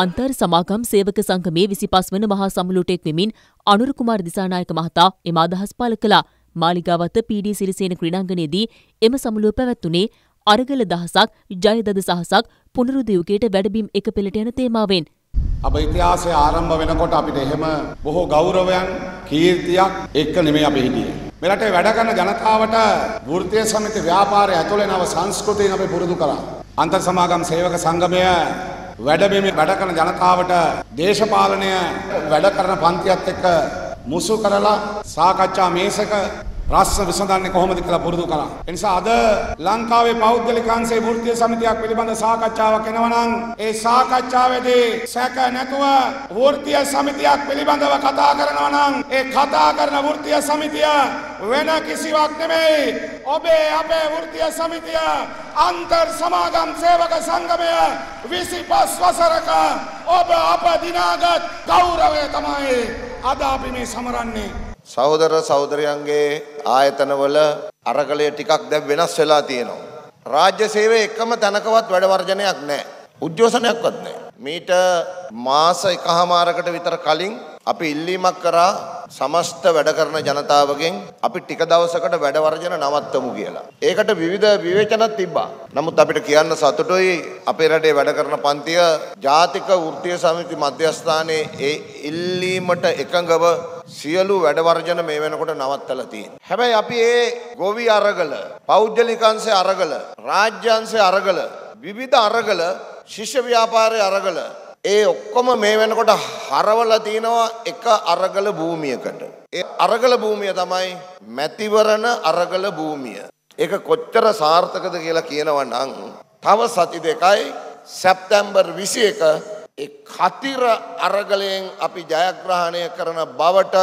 අන්තර් සමාගම් සේවක සංගමේ විසිපස් වන මහා සමුළුට එක්වෙමින් අනුර කුමාර දිසානායක මහතා එම අදහස් පළ කළා. මාලිගාවත පීඩී සිරිසේන ක්‍රීඩාංගණයේදී එම සමුළුව පැවැත්වුණේ අරගල දහසක් ජයදද සහසක් පුනරුදයුගයට වැඩබිම් එක පෙළට යන තේමාවෙන්. අප ඉතිහාසය ආරම්භ වෙනකොට අපිට එහෙම බොහෝ ගෞරවයන් කීර්තියක් එක්ක නෙමේ අපි හිටියේ. මෙරටේ වැඩ කරන ජනතාවට වෘත්තීය සමිති ව්‍යාපාරය ඇතුළේ නව සංස්කෘතියන් අපි පුරුදු කරා. අන්තර් සමාගම් සේවක සංගමය වැඩබිමේ වැඩ කරන ජනතාවට දේශපාලනය වැඩ කරන පන්තියත් එක්ක මුසු කරලා සාකච්ඡා මේසක ප්‍රශ්න විසඳන්නේ කොහොමද කියලා පුරුදු කරා. ඒ නිසා අද ලංකාවේ පෞද්ගලිකංශයේ වෘත්තීය සමිතියක් පිළිබඳ සාකච්ඡාවක් එනවා නම් ඒ සාකච්ඡාවේදී සැක නැතුව වෘත්තීය සමිතියක් පිළිබඳව කතා කරනවා නම් ඒ කතා කරන වෘත්තීය සමිතිය වෙන කිසිවක් නෙමෙයි. ඔබේ අපේ වෘත්තීය සමිතිය අන්තර් සමාගම් සේවක සංගමය 25 වසරක ඔබ අප දිනාගත් ගෞරවය තමයි අද අපි මේ සමරන්නේ. සහෝදර සහෝදරයන්ගේ ආයතනවල අරගලය ටිකක් දැන් වෙනස් වෙලා තියෙනවා. රාජ්‍ය සේවය එකම තැනකවත් වැඩ වර්ජනයක් නැහැ. උද්‍යෝසනයක්වත් නැහැ. මීට මාස එකහමාරකට විතර කලින් අපි ඉල්ලීමක් කරා සමස්ත වැඩ කරන ජනතාවගෙන් අපි ටික දවසකට වැඩ වර්ජන නවත්තමු කියලා. ඒකට විවිධ විවේචනත් තිබ්බා. නමුත් අපිට කියන්න සතුටුයි අපේ රටේ වැඩ කරන පන්තිය ජාතික වෘත්තීය සමිති මධ්‍යස්ථානයේ ඒ ඉල්ලීමට එකඟව සියලු වැඩවර්ජන මේ වෙනකොට නවත්තලා තියෙනවා. හැබැයි අපි ඒ ගොවි අරගල, පෞද්ගලිකංශේ අරගල, රාජ්‍යාංශේ අරගල, විවිධ අරගල, ශිෂ්‍ය ව්‍යාපාරයේ අරගල ඒ ඔක්කොම මේ වෙනකොට හරවලා තිනවා එක අරගල භූමියකට. ඒ අරගල භූමිය තමයි මැතිවරණ අරගල භූමිය. ඒක කොච්චර සාර්ථකද කියලා කියනවා නම් තව සති දෙකයි සැප්තැම්බර් 21 ඒ කතිර අරගලයෙන් අපි ජයග්‍රහණය කරන බවට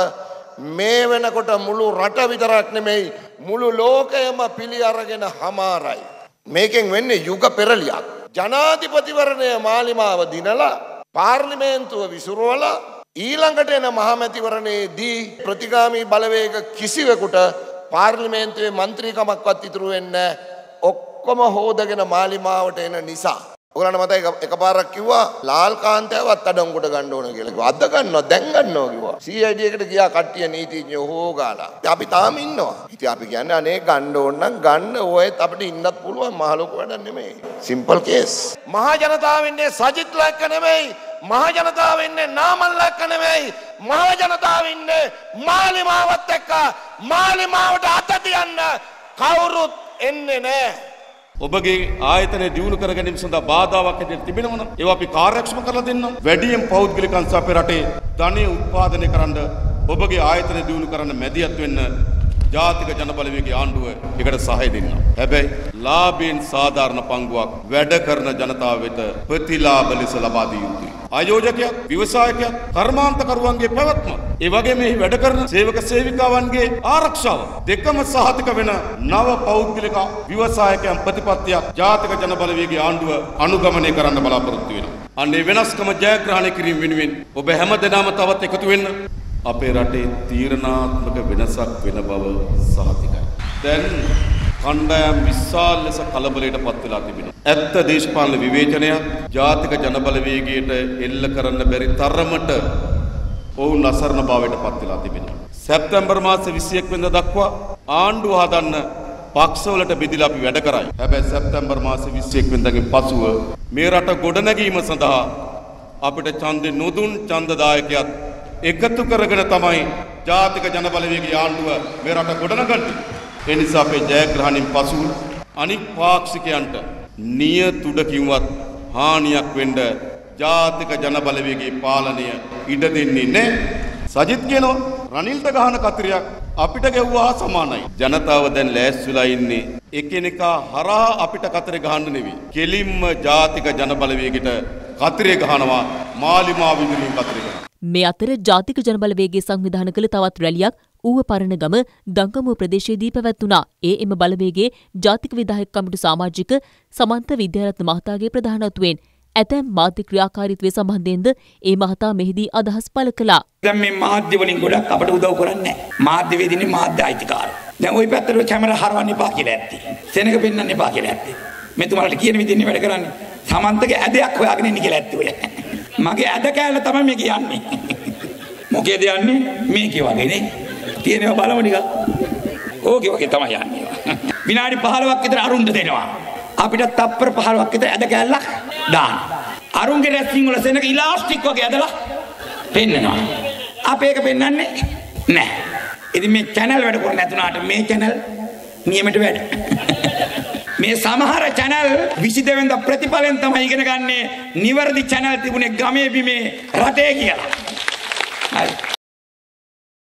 මේ වෙනකොට මුළු රට විතරක් නෙමෙයි මුළු ලෝකයම පිළි අරගෙන හමාරයි. මේකෙන් වෙන්නේ යුග පෙරලියක්. ජනාධිපතිවරණය මාලිමාව දිනලා පාර්ලිමේන්තුව විසුරුවලා ඊළඟට එන මහමැතිවරණයේදී ප්‍රතිගාමී බලවේග කිසිවෙකුට පාර්ලිමේන්තුවේ මන්ත්‍රීකමක්වත් ඉතුරු වෙන්නේ ඔක්කොම හෝදගෙන මාලිමාවට එන නිසා ඔයගලන්ට මතයි එකපාරක් කිව්වා ලාල් කාන්තයවත් අඩංගුට ගන්න ඕන කියලා කිව්වා. අද ගන්නවා දැන් ගන්නවා කිව්වා. CID එකට ගියා කට්ටිය නීතිඥයෝ හොගාලා. අපි තාම ඉන්නවා. ඉතින් අපි කියන්නේ අනේ ගන්න ඕන නම් ගන්න ඔයත් අපිට ඉන්නත් පුළුවන් මහ ලොකු වැඩක් නෙමෙයි. Simple case. මහා ජනතාව ඉන්නේ සජිත් ලක්ක නෙමෙයි. මහා ජනතාව ඉන්නේ නාමල් ලක්ක නෙමෙයි. මහා ජනතාව ඉන්නේ මාලිමාවත් එක්ක මාලිමාවට අත තියන්න කවුරුත් එන්නේ නැහැ. ඔබගේ ආයතනය දියුණු කර ගැනීම සඳහා බාධාවක් හැටියට තිබෙනවා නම් ඒවා අපි කාර්යක්ෂම කරලා දෙන්නම්. වැඩියෙන් පෞද්ගලික අංශ අපේ රටේ ධනය උත්පාදනය කරන්න ඔබගේ ආයතනය දියුණු කරන්න මැදිහත් වෙන්න ජාතික ජනබලවේගයේ ආණ්ඩුව එකට සහාය දෙන්නම්. හැබැයි ලාභයෙන් සාධාරණ පංගුවක් වැඩ කරන ජනතාව වෙත ප්‍රතිලාභ ලෙස ලබා දිය යුතුයි. ආයෝජකයක්, ව්‍යවසායකයක්, කර්මාන්තකරුවන්ගේ පැවැත්ම, ඒ වගේම එහි වැඩ කරන සේවක සේවිකාවන්ගේ ආරක්ෂාව දෙකම සහතික වෙන නව පෞද්ගලික ව්‍යවසායකයන් ප්‍රතිපත්තියක් ජාතික ජනබලවේගයේ ආණ්ඩුව අනුගමනය කරන්න බලාපොරොත්තු වෙනවා. අන්නේ වෙනස්කම ජයග්‍රහණය කිරීම වෙනුවෙන් ඔබ හැම දෙනාම තවත් එකතු වෙන්න අපේ රටේ තීරණාත්මක වෙනසක් වෙන බව සහතිකයි. දැන් කණ්ඩායම් විශාල ලෙස කලබලයට පත් වෙලා තිබෙනවා. ඇත්ත දේශපාලන විවේචනයක් ජාතික ජනබලවේගයට එල්ල කරන්න බැරි තරමට ඔවුන් අසරණ භාවයට පත් වෙලා තිබෙනවා. සැප්තැම්බර් මාස 21 වෙනිදා දක්වා ආණ්ඩුව හදන්න පක්ෂවලට බෙදිලා අපි වැඩ කරයි. හැබැයි සැප්තැම්බර් මාස 21 වෙනිදාගෙන් පසුව මේ රට ගොඩනැගීම සඳහා අපිට ඡන්දෙ නොදුන් ඡන්දදායකයත් එකතු කරගෙන තමයි ජාතික ජනබලවේගයේ ආණ්ඩුව මේ රට ගොඩනගන්නේ. ඒ නිසා අපේ ජයග්‍රහණයෙන් පසු අනික් පාක්ෂිකයන්ට නියතුඩකින්වත් හානියක් වෙන්න ජාතික ජනබලවේගයේ පාලනය ඉඩ දෙන්නේ නැහැ. සජිත් කියනවා රනිල්ට ගහන කතිරයක් අපිට ගෙව්වා සමානයි. ජනතාව දැන් ලෑස්තිලා ඉන්නේ එකිනෙකා හරහා අපිට කතරේ ගහන්න නෙවෙයි. කෙලින්ම ජාතික ජනබලවේගයට කතරේ ගහනවා මාලිමා විදුලින් කතරේ ගහනවා. මේ අතර ජාතික ජනබලවේගේ සංවිධාන කළ තවත් රැලියක් ඌව පරණගම දංගමුව ප්‍රදේශයේදී පැවැත්වුණා. ඒ එම බලවේගේ ජාතික විධායක කමිටු සමාජික සමන්ත විද්‍යාරත්න මහතාගේ ප්‍රධානත්වයෙන් ඇතැම් මාධ්‍ය ක්‍රියාකාරීත්වය සම්බන්ධයෙන්ද ඒ මහතා මෙහිදී අදහස් පළ කළා. දැන් මේ මාධ්‍ය වලින් ගොඩක් අපට උදව් කරන්නේ නැහැ. මාධ්‍ය වේදිනේ මාධ්‍ය අයිතිකාර. දැන් ওই පැත්තට කැමරා හරවන්න එපා කියලා ඇත්ති. සෙනඟ පෙන්වන්න එපා කියලා ඇත්ති. මෙතුමාලට කියන විදිහේ වැඩ කරන්නේ. සමන්තගේ ඇදයක් හොයාගෙන ඉන්න කියලා ඇත්ති ඔය. මගේ ඇද කෑල්ල තමයි මේ කියන්නේ. මොකේද යන්නේ? මේකේ වගේ නේ. තියෙනවා බලමු ටිකක්. ඕකේ වගේ තමයි යන්නේ. විනාඩි 15ක් විතර අරුන්ද දෙනවා. අපිට තප්පර 15ක් විතර ඇද කෑල්ලක් දාන්න. අරුන්ගේ රැස්සින් වල සෙනඟ ඉලාස්ටික් වගේ ඇදලා පෙන්නනවා. අප ඒක පෙන්වන්නේ නැහැ. ඉතින් මේ channel වැඩ කරන්නේ නැතුණාට මේ channel නියමයට වැඩ. මේ සමහර channel 22 වෙනිදා ප්‍රතිඵලෙන් තමයි ඉගෙන ගන්නේ නිවැරදි channel තිබුණේ ගමේ බිමේ රටේ කියලා. හරි.